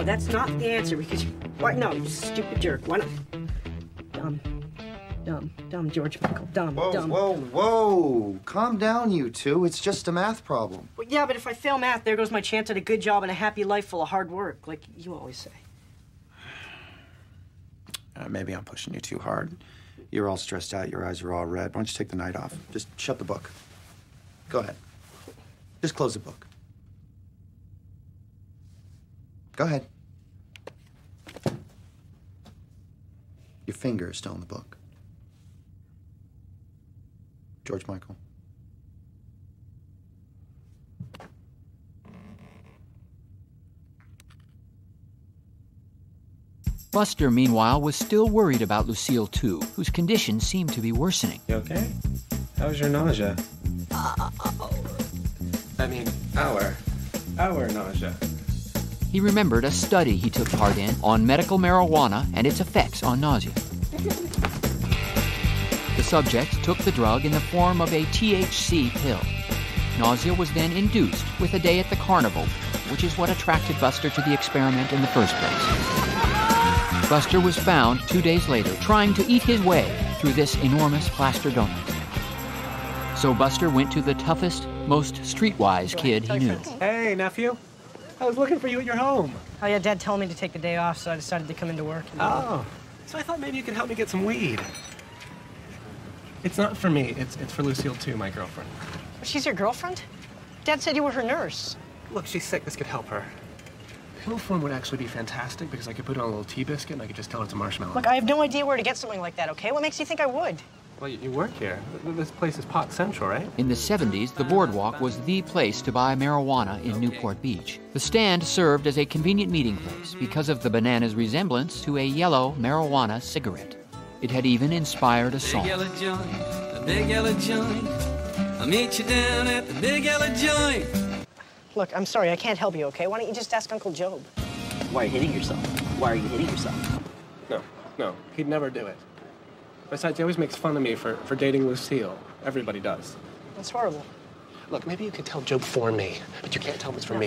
no, that's not the answer because you, why? No, you stupid jerk. Why not? Dumb, dumb, dumb, George Michael. Dumb, Whoa, dumb. whoa, whoa. Calm down, you two. It's just a math problem. Well, yeah, but if I fail math, there goes my chance at a good job and a happy life full of hard work, like you always say. Uh, maybe I'm pushing you too hard. You're all stressed out. Your eyes are all red. Why don't you take the night off? Just shut the book. Go ahead. Just close the book. Go ahead. Your finger is still in the book. George Michael. Buster, meanwhile, was still worried about Lucille, too, whose condition seemed to be worsening. You okay? How's your nausea? I mean, our, our nausea. He remembered a study he took part in on medical marijuana and its effects on nausea. The subjects took the drug in the form of a THC pill. Nausea was then induced with a day at the carnival, which is what attracted Buster to the experiment in the first place. Buster was found two days later trying to eat his way through this enormous plaster donut. So Buster went to the toughest, most streetwise kid he knew. Hey, nephew. I was looking for you at your home. Oh yeah, Dad told me to take the day off, so I decided to come into work. Oh. So I thought maybe you could help me get some weed. It's not for me. It's, it's for Lucille, too, my girlfriend. She's your girlfriend? Dad said you were her nurse. Look, she's sick. This could help her. Pill form would actually be fantastic because I could put it on a little tea biscuit and I could just tell it's a marshmallow. Look, I have no idea where to get something like that, okay? What makes you think I would? Well, you, you work here. This place is Pot Central, right? In the 70s, the boardwalk was the place to buy marijuana in Newport Beach. The stand served as a convenient meeting place because of the banana's resemblance to a yellow marijuana cigarette. It had even inspired a Big song. yellow joint, a big yellow joint. I'll meet you down at the big yellow joint. Look, I'm sorry, I can't help you, okay? Why don't you just ask Uncle Gob? Why are you hitting yourself? Why are you hitting yourself? No, no. He'd never do it. Besides, he always makes fun of me for, for dating Lucille. Everybody does. That's horrible. Look, maybe you could tell Gob for me, but you can't tell him it's for me.